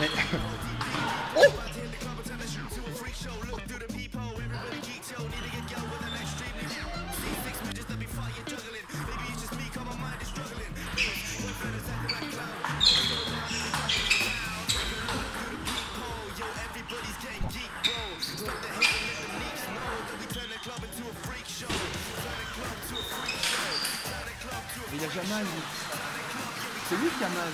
Mais... Oh il y a Jamal. C'est lui Jamal.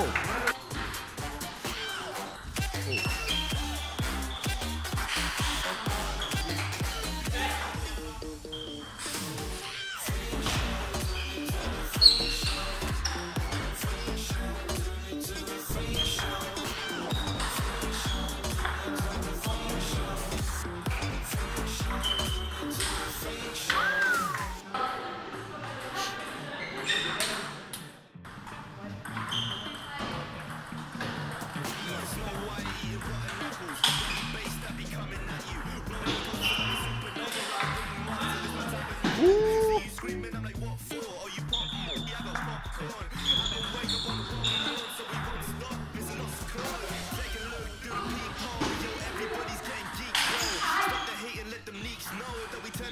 Oh. Ouh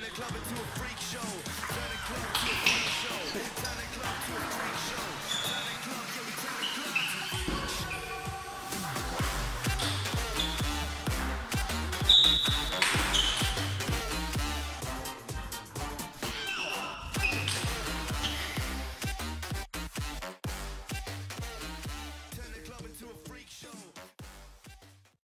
the club into a freak show. Turn the club